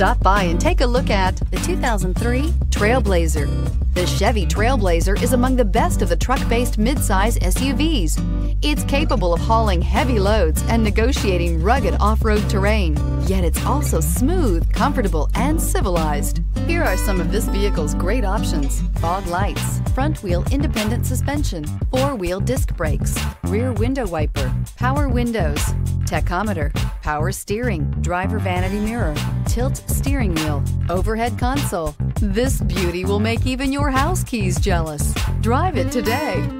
Stop by and take a look at the 2003 Trailblazer. The Chevy Trailblazer is among the best of the truck-based midsize SUVs. It's capable of hauling heavy loads and negotiating rugged off-road terrain. Yet it's also smooth, comfortable, and civilized. Here are some of this vehicle's great options. Fog lights, front wheel independent suspension, four wheel disc brakes, rear window wiper, power windows, tachometer, power steering, driver vanity mirror, tilt steering wheel, overhead console. This beauty will make even your house keys jealous. Drive it today.